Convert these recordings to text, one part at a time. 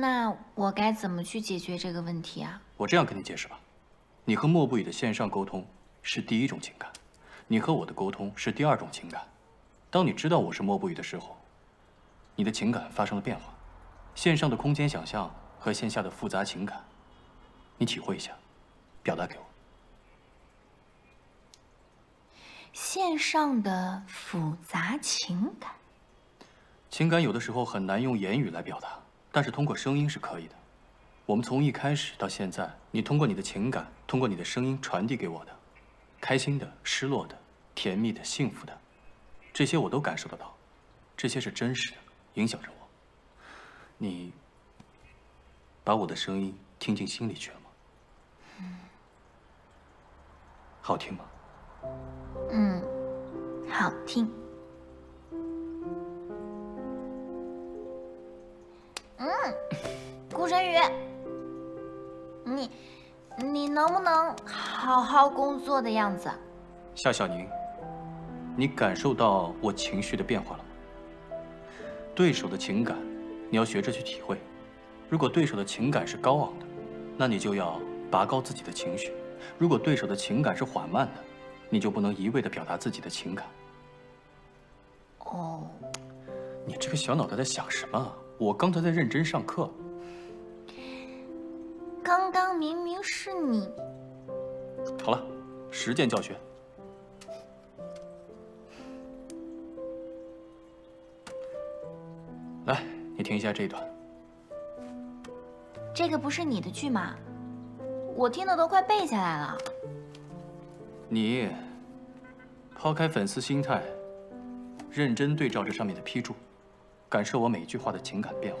那我该怎么去解决这个问题啊？我这样跟你解释吧，你和莫不语的线上沟通是第一种情感，你和我的沟通是第二种情感。当你知道我是莫不语的时候，你的情感发生了变化，线上的空间想象和线下的复杂情感，你体会一下，表达给我。线上的复杂情感，情感有的时候很难用言语来表达，但是通过声音是可以的。我们从一开始到现在，你通过你的情感，通过你的声音传递给我的，开心的、失落的、甜蜜的、幸福的，这些我都感受得到，这些是真实的，影响着我。你把我的声音听进心里去了吗？好听吗？嗯，好听。嗯，顾晨宇，你你能不能好好工作的样子？夏小宁，你感受到我情绪的变化了吗？对手的情感，你要学着去体会。如果对手的情感是高昂的，那你就要拔高自己的情绪；如果对手的情感是缓慢的，你就不能一味的表达自己的情感。哦，你这个小脑袋在想什么？我刚才在认真上课。刚刚明明是你。好了，实践教学。来，你听一下这一段。这个不是你的剧吗？我听的都快背下来了。你抛开粉丝心态，认真对照这上面的批注，感受我每一句话的情感变化。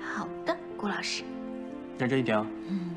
好的，顾老师。认真一点啊。嗯。